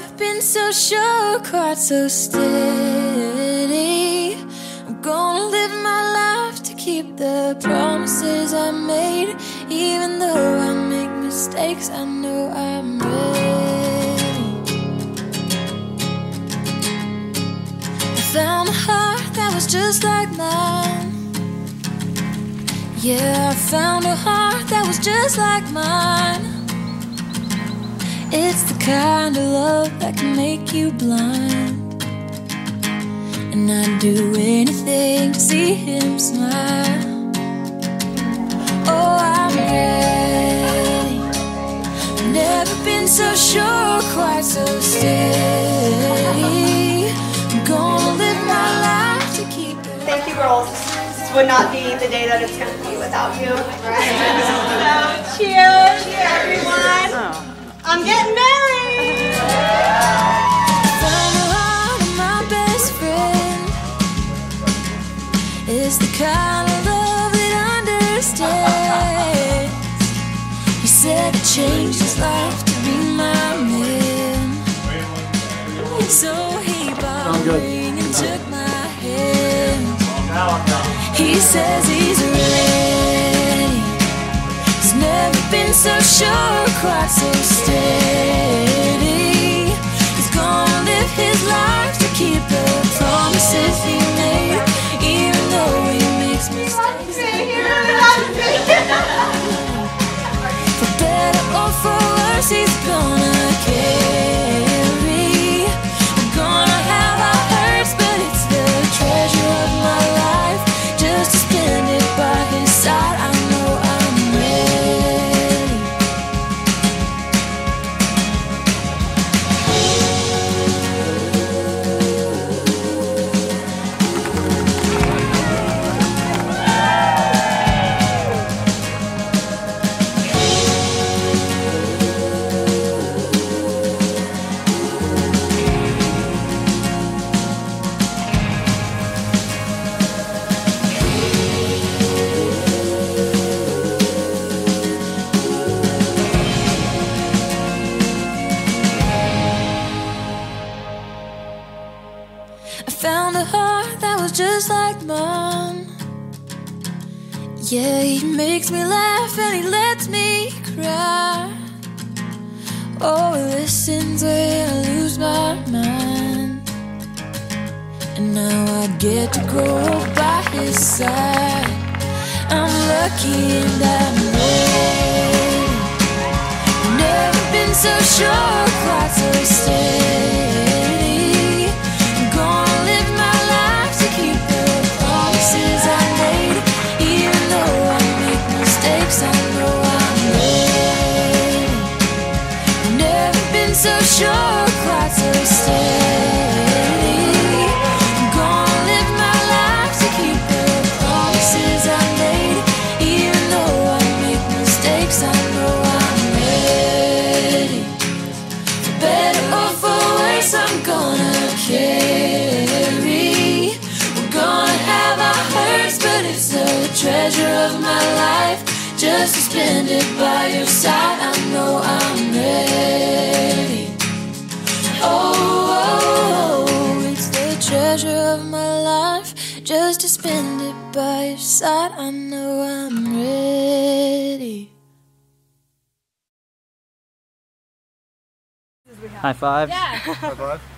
never been so sure, quite so steady. I'm gonna live my life to keep the promises I made. Even though I make mistakes, I know I'm ready. I found a heart that was just like mine. Yeah, I found a heart that was just like mine. It's the kind of love that can make you blind. And I'd do anything to see him smile. Oh, I'm ready. Never been so sure, quite so steady. I'm gonna live my life to keep it. Thank you, girls. This would not be the day that it's going to be without you. Right? so, cheers, everyone. I'm getting married. Found the my best friend. It's the kind of love that understands. He said it changed his life to be my man. So he bought a ring and took my hand. He says he's ready. He's never been so sure, quite so steady. He's gonna live his life to keep the promises he made, even though he makes mistakes. For better or for worse, he's gonna carry. Just like mom. Yeah, he makes me laugh and he lets me cry. Oh, he listens when I lose my mind. And now I get to grow up by his side. I'm lucky and I'm ready. Never been so sure, quite so steady. Treasure of my life. Just to spend it by your side, I know I'm ready. Oh, oh, oh, it's the treasure of my life. Just to spend it by your side, I know I'm ready. High five. High five.